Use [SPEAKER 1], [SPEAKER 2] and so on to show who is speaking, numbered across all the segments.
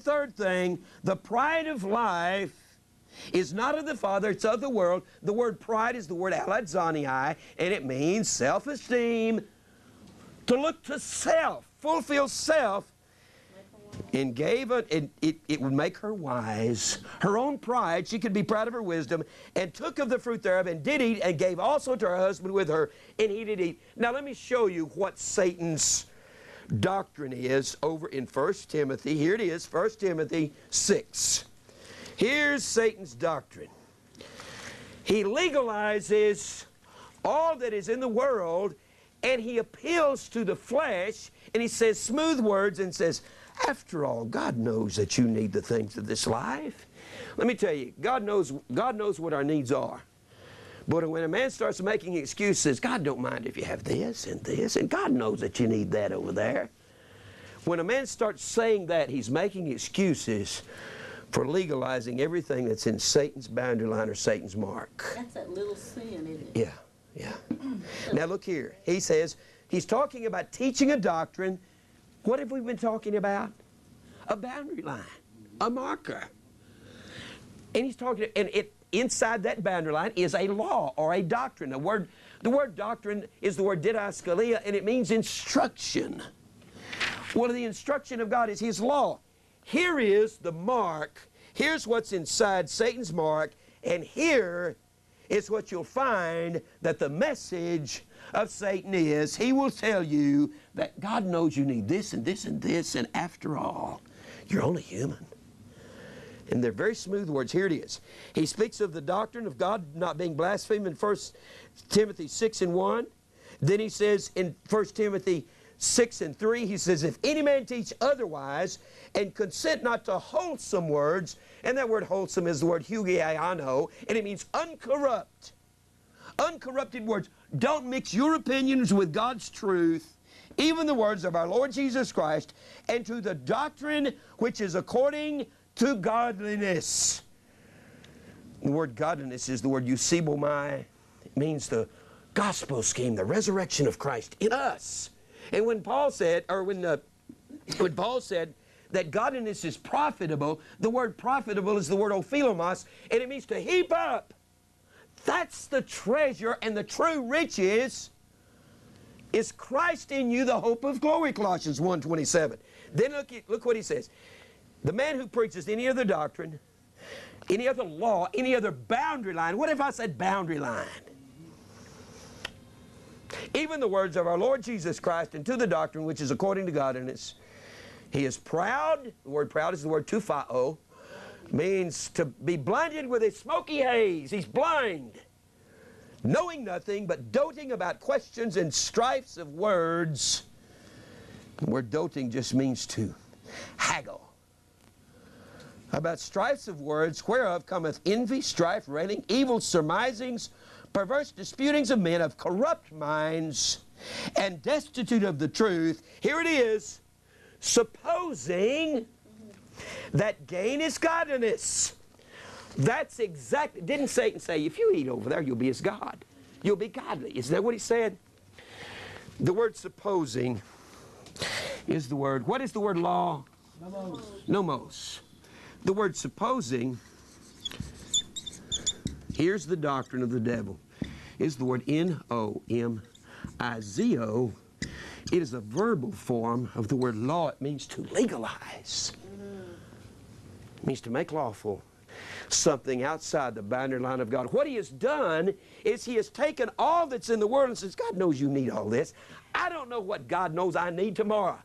[SPEAKER 1] Third thing, the pride of life is not of the Father, it's of the world. The word pride is the word aladzanii, and it means self-esteem, to look to self, fulfill self, and gave it, it, it, it would make her wise. Her own pride, she could be proud of her wisdom, and took of the fruit thereof, and did eat, and gave also to her husband with her, and he did eat. Now let me show you what Satan's doctrine is over in 1 Timothy. Here it is, 1 Timothy 6. Here's Satan's doctrine. He legalizes all that is in the world and he appeals to the flesh and he says smooth words and says, after all, God knows that you need the things of this life. Let me tell you, God knows, God knows what our needs are. But when a man starts making excuses, God don't mind if you have this and this, and God knows that you need that over there. When a man starts saying that, he's making excuses for legalizing everything that's in Satan's boundary line or Satan's mark.
[SPEAKER 2] That's that little sin, isn't it?
[SPEAKER 1] Yeah, yeah. now look here. He says, he's talking about teaching a doctrine. What have we been talking about? A boundary line, a marker. And he's talking, and it inside that boundary line is a law or a doctrine. The word, the word doctrine is the word didaskalia, and it means instruction. Well, the instruction of God is His law. Here is the mark. Here's what's inside Satan's mark, and here is what you'll find that the message of Satan is. He will tell you that God knows you need this and this and this, and after all, you're only human. And they're very smooth words. Here it is. He speaks of the doctrine of God not being blasphemed in 1 Timothy 6 and 1. Then he says in 1 Timothy 6 and 3, he says, If any man teach otherwise and consent not to wholesome words, and that word wholesome is the word hugiaino, and it means uncorrupt. Uncorrupted words. Don't mix your opinions with God's truth, even the words of our Lord Jesus Christ, and to the doctrine which is according to godliness. The word godliness is the word eusebomai. It means the gospel scheme, the resurrection of Christ in us. And when Paul said, or when, uh, when Paul said that godliness is profitable, the word profitable is the word ophelimos, and it means to heap up. That's the treasure and the true riches is Christ in you, the hope of glory, Colossians 1.27. Then look, look what he says. The man who preaches any other doctrine, any other law, any other boundary line, what if I said boundary line? Even the words of our Lord Jesus Christ and to the doctrine which is according to godliness. He is proud. The word proud is the word tufao. Means to be blinded with a smoky haze. He's blind. Knowing nothing but doting about questions and strifes of words. The word doting just means to haggle about strifes of words, whereof cometh envy, strife, railing, evil surmisings, perverse disputings of men of corrupt minds, and destitute of the truth. Here it is, supposing that gain is godliness. That's exactly, didn't Satan say, if you eat over there, you'll be as God. You'll be godly. Isn't that what he said? The word supposing is the word, what is the word law?
[SPEAKER 3] Nomos.
[SPEAKER 1] Nomos. The word supposing, here's the doctrine of the devil, is the word N-O-M-I-Z-O. It is a verbal form of the word law. It means to legalize. It means to make lawful something outside the boundary line of God. What he has done is he has taken all that's in the world and says, God knows you need all this. I don't know what God knows I need tomorrow.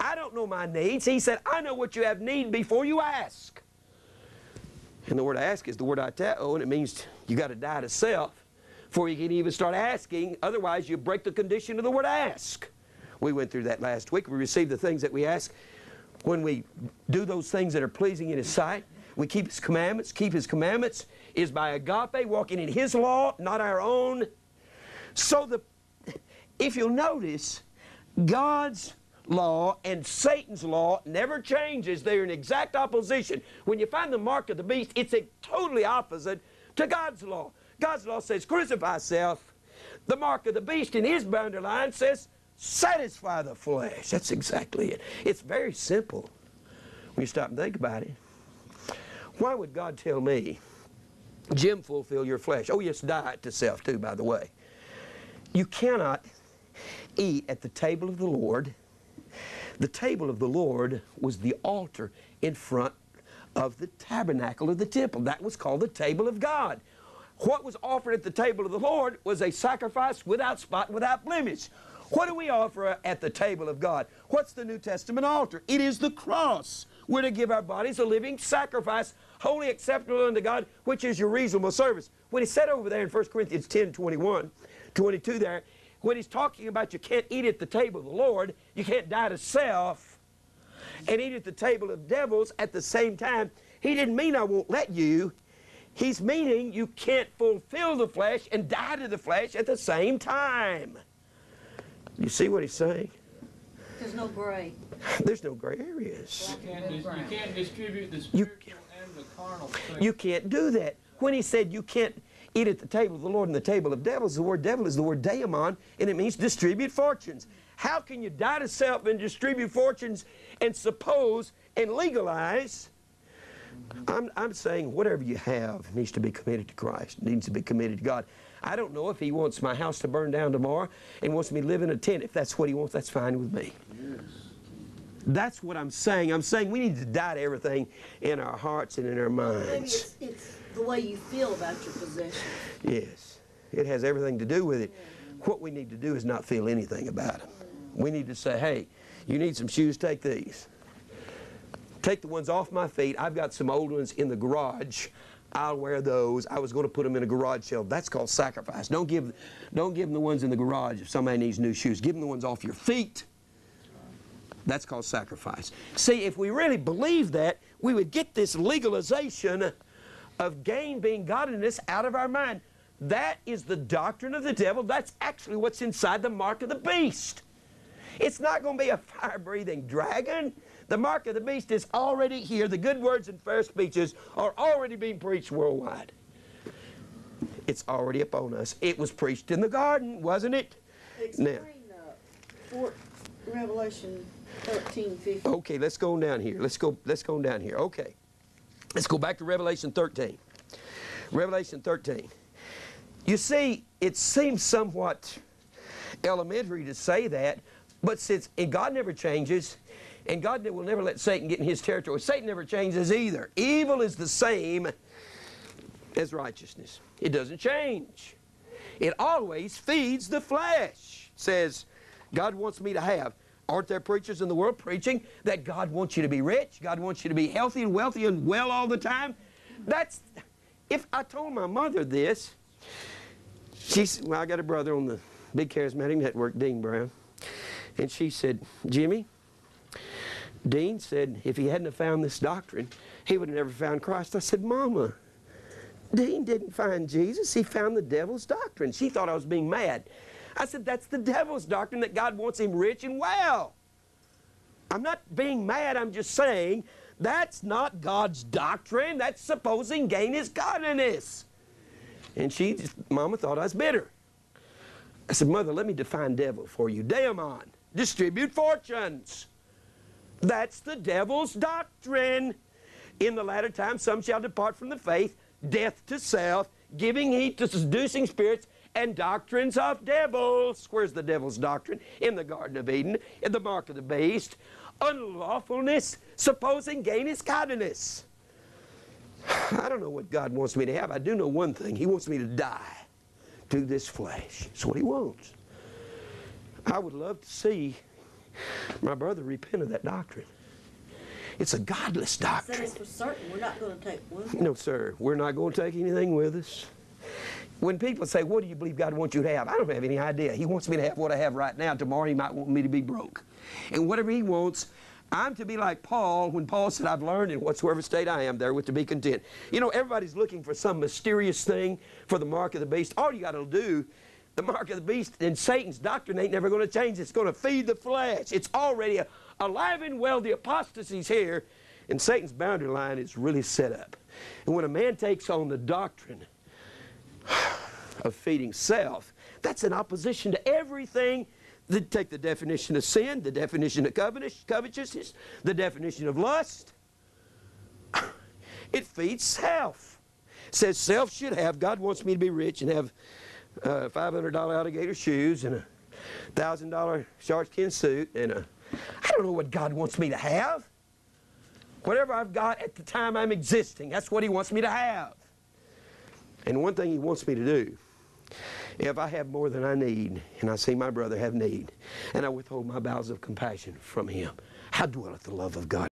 [SPEAKER 1] I don't know my needs. He said, I know what you have need before you ask. And the word ask is the word iteo, oh, and it means you got to die to self before you can even start asking. Otherwise, you break the condition of the word ask. We went through that last week. We receive the things that we ask. When we do those things that are pleasing in His sight, we keep His commandments. Keep His commandments is by agape, walking in His law, not our own. So the, if you'll notice, God's law and Satan's law never changes. They're in exact opposition. When you find the mark of the beast, it's a totally opposite to God's law. God's law says, crucify self. The mark of the beast in his boundary line says, satisfy the flesh. That's exactly it. It's very simple. When you stop and think about it. Why would God tell me, Jim, fulfill your flesh? Oh, yes, die to self, too, by the way. You cannot eat at the table of the Lord. The table of the Lord was the altar in front of the tabernacle of the temple. That was called the table of God. What was offered at the table of the Lord was a sacrifice without spot, without blemish. What do we offer at the table of God? What's the New Testament altar? It is the cross. We're to give our bodies a living sacrifice, wholly acceptable unto God, which is your reasonable service. When he said over there in 1 Corinthians 10 21, 22 there, when he's talking about you can't eat at the table of the Lord, you can't die to self and eat at the table of devils at the same time, he didn't mean I won't let you. He's meaning you can't fulfill the flesh and die to the flesh at the same time. You see what he's saying?
[SPEAKER 2] There's no gray.
[SPEAKER 1] There's no gray areas.
[SPEAKER 3] You can't, dis- you can't distribute the spiritual and the carnal thing.
[SPEAKER 1] You can't do that. When he said you can't eat at the table of the Lord and the table of devils, the word devil is the word daemon, and it means distribute fortunes. How can you die to self and distribute fortunes and suppose and legalize? I'm, I'm saying whatever you have needs to be committed to Christ, needs to be committed to God. I don't know if He wants my house to burn down tomorrow and wants me to live in a tent. If that's what He wants, that's fine with me. That's what I'm saying. I'm saying we need to die to everything in our hearts and in our
[SPEAKER 2] Maybe
[SPEAKER 1] minds.
[SPEAKER 2] it's, it's way you feel about your possessions.
[SPEAKER 1] Yes, it has everything to do with it. What we need to do is not feel anything about them. We need to say, hey, you need some shoes, take these. Take the ones off my feet. I've got some old ones in the garage. I'll wear those. I was going to put them in a garage shelf. That's called sacrifice. Don't give, don't give them the ones in the garage if somebody needs new shoes. Give them the ones off your feet. That's called sacrifice. See, if we really believe that, we would get this legalization of gain being godliness out of our mind. That is the doctrine of the devil. That's actually what's inside the mark of the beast. It's not going to be a fire breathing dragon. The mark of the beast is already here. The good words and fair speeches are already being preached worldwide. It's already upon us. It was preached in the garden, wasn't it?
[SPEAKER 2] Explain four, Revelation 13, 15.
[SPEAKER 1] Okay, let's go down here. Let's go. Let's go down here. Okay, let's go back to Revelation 13. Revelation 13. You see, it seems somewhat elementary to say that, but since God never changes, and God will never let Satan get in His territory. Satan never changes either. Evil is the same as righteousness. It doesn't change. It always feeds the flesh. Says God wants me to have. Aren't there preachers in the world preaching that God wants you to be rich? God wants you to be healthy and wealthy and well all the time? That's, if I told my mother this, she's, well, I got a brother on the Big Charismatic Network, Dean Brown, and she said, Jimmy, Dean said if he hadn't have found this doctrine, he would have never found Christ. I said, Mama, Dean didn't find Jesus. He found the devil's doctrine. She thought I was being mad. I said, That's the devil's doctrine that God wants him rich and well. I'm not being mad. I'm just saying that's not God's doctrine. That's supposing gain is godliness. And she, just, Mama, thought I was bitter. I said, Mother, let me define devil for you. Daemon, distribute fortunes. That's the devil's doctrine. In the latter time, some shall depart from the faith, death to self, giving heed to seducing spirits, and doctrines of devils. Where's the devil's doctrine? In the Garden of Eden, in the mark of the beast. Unlawfulness, supposing gain is godliness. I don't know what God wants me to have. I do know one thing. He wants me to die to this flesh. That's what He wants. I would love to see my brother repent of that doctrine. It's a godless doctrine.
[SPEAKER 2] for certain we're not going to take one.
[SPEAKER 1] No, sir, we're not going to take anything with us. When people say, What do you believe God wants you to have? I don't have any idea. He wants me to have what I have right now. Tomorrow, He might want me to be broke. And whatever He wants, I'm to be like Paul when Paul said, I've learned in whatsoever state I am therewith to be content. You know, everybody's looking for some mysterious thing for the mark of the beast. All you got to do, the mark of the beast and Satan's doctrine ain't never going to change. It's going to feed the flesh. It's already alive and well. The apostasy's here, and Satan's boundary line is really set up. And when a man takes on the doctrine of feeding self, that's in opposition to everything. that take the definition of sin, the definition of covetousness, the definition of lust. It feeds self. It says self should have. God wants me to be rich and have uh, $500 alligator shoes and a $1,000 sharkskin suit and a. I don't know what God wants me to have. Whatever I've got at the time I'm existing, that's what He wants me to have. And one thing He wants me to do, if I have more than I need, and I see my brother have need, and I withhold my bowels of compassion from him, how dwelleth the love of God?